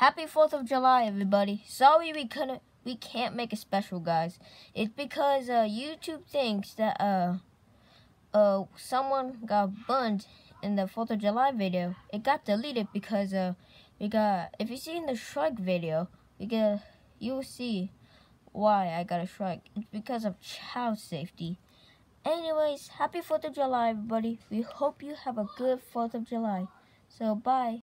Happy 4th of July, everybody. Sorry we couldn't, we can't make a special, guys. It's because uh, YouTube thinks that uh, uh, someone got burned in the 4th of July video. It got deleted because uh, we got, if you see in the strike video, we get, you'll see why I got a strike. It's because of child safety. Anyways, happy 4th of July, everybody. We hope you have a good 4th of July. So, bye.